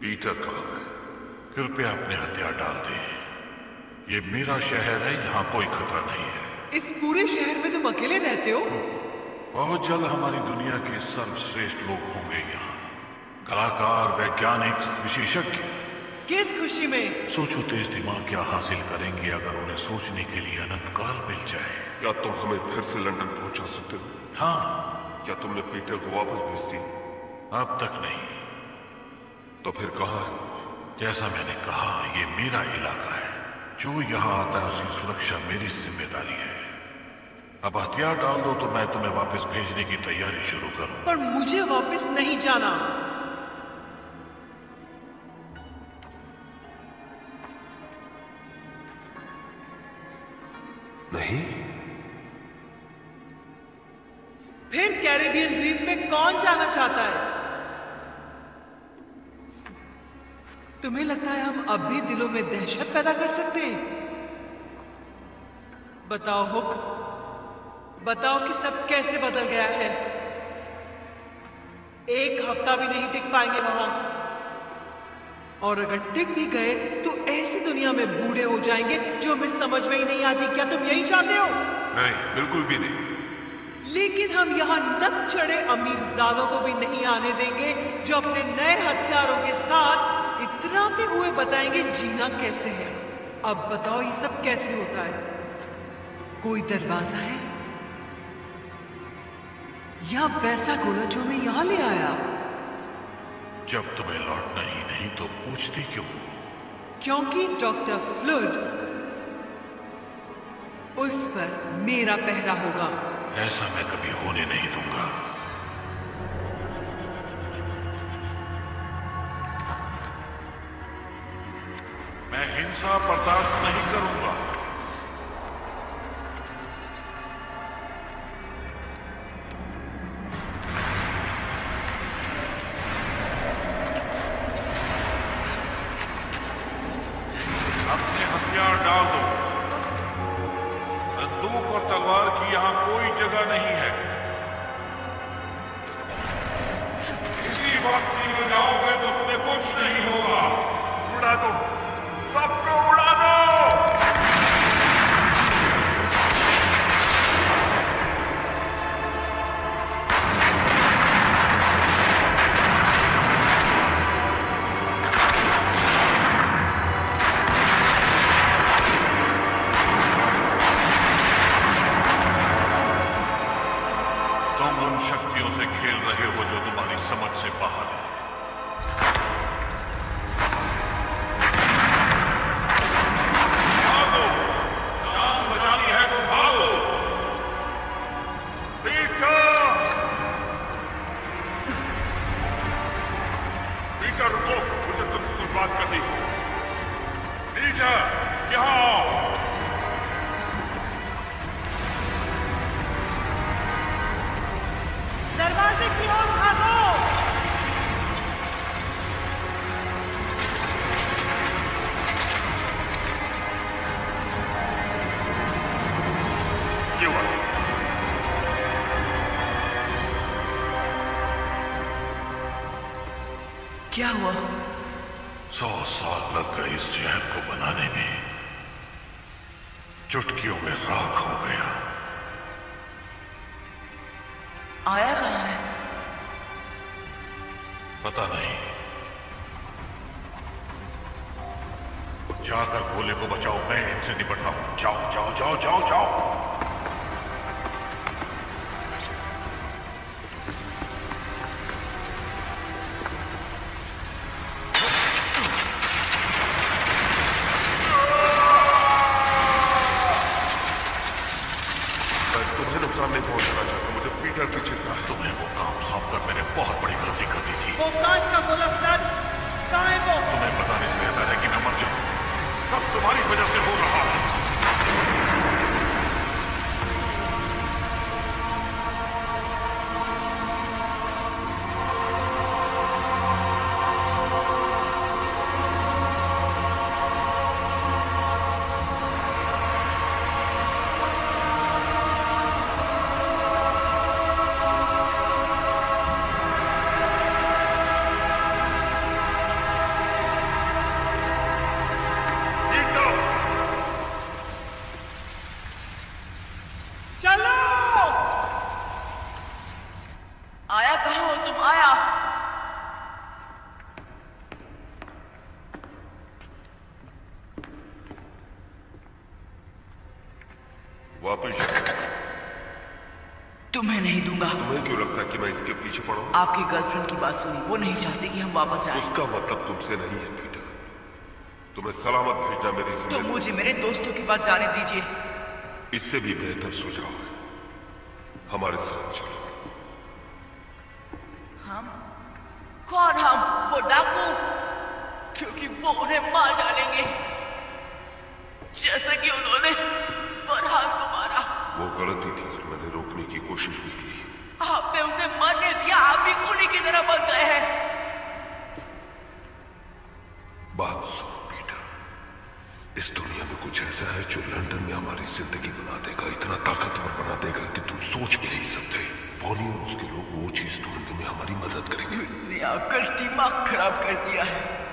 Peter कहाँ है? कृपया अपने हथियार डाल दे। ये मेरा शहर है यहाँ कोई खतरा नहीं है। इस पूरे शहर में तुम अकेले रहते हो? बहुत जल्द हमारी दुनिया के सर्वश्रेष्ठ लोग होंगे यहाँ। कलाकार वैज्ञानिक विशेषज्ञ। किस खुशी में? सोचो तेज दिमाग क्या हासिल करेंगे अगर उन्हें सोचने के लिए अनंत काल मिल जाए। क्या तुम हमें फिर से लंदन पहुँचा सकते हो? हाँ। क्या तुमने पीटर को वापस भेज दी अब तक नहीं। तो फिर कहा है वो जैसा मैंने कहा ये मेरा इलाका है। जो यहाँ आता है उसकी सुरक्षा मेरी ज़िम्मेदारी है। अब हथियार डाल दो तो मैं तुम्हें वापस भेजने की तैयारी शुरू करूँ। पर मुझे वापस नहीं जाना। नहीं? फिर कैरेबियन द्वीप में कौन जाना चाहता है? तुम्हें लगता है हम अब भी दिलों में दहशत पैदा कर सकते हैं? बताओ हुक। बताओ कि सब कैसे बदल गया है। एक हफ़्ता भी नहीं टिक पाएँगे वहाँ। और अगर टिक भी गए तो ऐसी दुनिया में बूढ़े हो जाएँगे जो हमें समझ में ही नहीं आती। क्या तुम यही चाहते हो? नहीं बिल्कुल भी नहीं। लेकिन हम यहाँ नक चढ़े अमीरजादों को भी नहीं आने देंगे जो अपने नए हथियारों के साथ इतराते हुए बताएँगे जीना कैसे है। अब बताओ ये सब कैसे होता है। कोई दरवाज़ा है? या वैसा गोला जो मैं यहाँ ले आया? जब तुम्हें लौटना ही नहीं तो पूछती क्यों क्योंकि डॉक्टर फ्लूड उस पर मेरा पहरा होगा। ऐसा मैं कभी होने नहीं दूँगा। हिंसा बर्दाश्त नहीं करूँगा। शक्तियों से खेल रहे हो जो तुम्हारी समझ से बाहर है। तो पीटर। रुको। मुझे तुमसे कुछ बात करनी पीटर, यहाँ आओ। क्या हुआ? सौ साल लग गए इस शहर को बनाने में। चुटकियों में राख हो गया। आया कहाँ? पता नहीं। जाकर भोले को बचाओ, मैं इनसे निपट रहा हूँ। जाओ जाओ जाओ जाओ जाओ। सब तुम्हारी वजह से हो वापस तुम्हें नहीं दूँगा। तुम्हें क्यों लगता है कि मैं इसके पीछे पड़ू आपकी गर्लफ्रेंड की बात सुनी वो नहीं चाहती कि हम वापस आए उसका मतलब तुमसे नहीं है पीटर। तुम्हें सलामत भेजना मेरी तो मुझे मेरे दोस्तों के पास जाने दीजिए। इससे भी बेहतर सुझाव है। हमारे साथ चलो। हम? कौन हम? वो डाकू। क्योंकि वो उन्हें मार डालेंगे। जैसे कि उन्होंने फरहान को मारा वो गलती थी और मैंने रोकने की कोशिश भी की। आपने उसे मरने दिया आप भी उन्हीं की तरह बन गए हैं। बात सुनो पीटर इस दुनिया में कुछ ऐसा है जो लंदन में हमारी ज़िंदगी बना देगा इतना ताकतवर बना देगा कि तुम सोच भी नहीं सकते। बॉनी और उसके लोग वो चीज़ ढूँढने में हमारी मदद करेंगे। उसने आकर दिमाग खराब कर दिया है।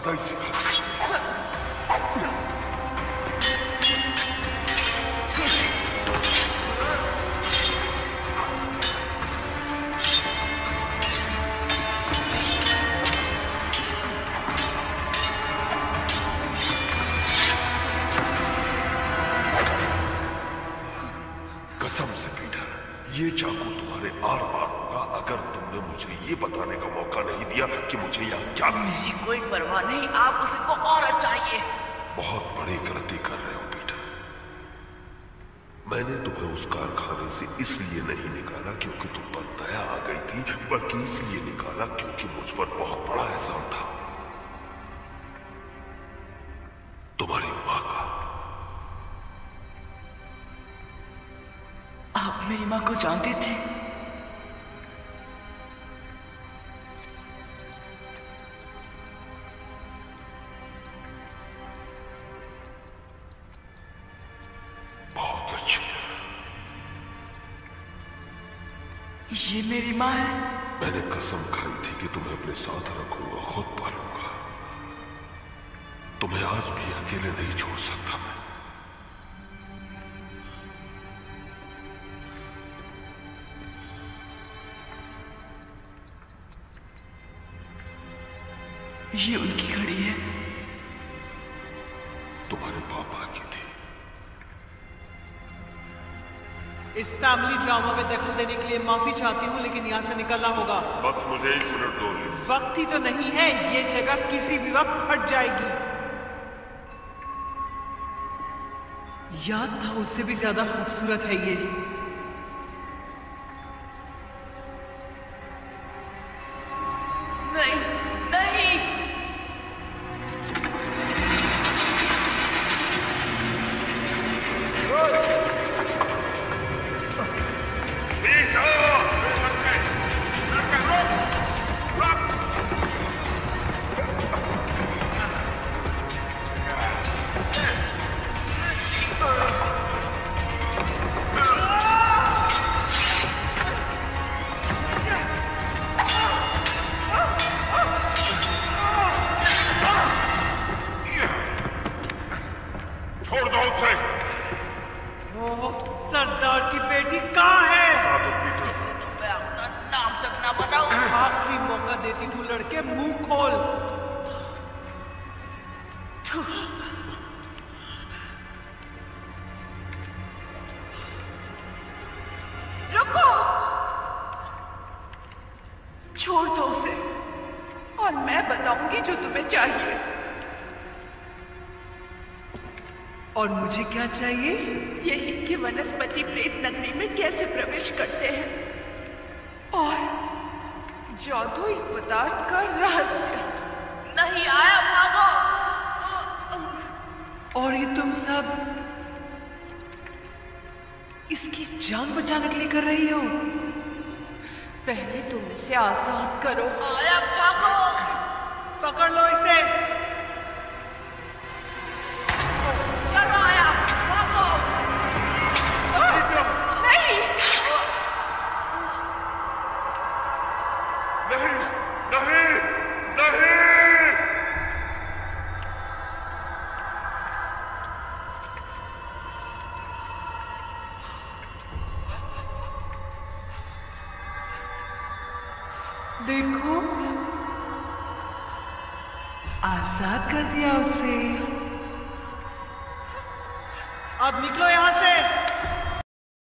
ज़्यादा ही सिखा मेरी कोई परवाह नहीं। आपको सिर्फ़ वो औरत चाहिए बहुत बड़ी गलती कर रहे हो पीटर। मैंने तुम्हें उस कारखाने से इसलिए नहीं निकाला क्योंकि तुम पर दया आ गई थी बल्कि इसलिए निकाला क्योंकि मुझ पर बहुत बड़ा एहसान था। तुम्हारी माँ का। आप मेरी माँ को जानते थे? ये मेरी माँ है। मैंने कसम खाई थी कि तुम्हें अपने साथ रखूँगा खुद पालूँगा। तुम्हें आज भी अकेले नहीं छोड़ सकता मैं। ये उनकी घड़ी है। इस फैमिली ड्रामा में दखल देने के लिए माफ़ी चाहती हूँ लेकिन यहाँ से निकलना होगा। बस मुझे एक मिनट दो वक्त ही तो नहीं है ये जगह किसी भी वक्त फट जाएगी। याद था उससे भी ज़्यादा खूबसूरत है ये। चाहिए। और मुझे क्या चाहिए? यही कि वनस्पति प्रेत नगरी में कैसे प्रवेश करते हैं। और जादुई पदार्थ का रहस्य। नहीं आया भागो। और ये तुम सब इसकी जान बचाने के लिए कर रही हो? पहले तुम इसे आज़ाद करो। आया भागो। देखो। आज़ाद कर दिया उसे। अब निकलो यहाँ।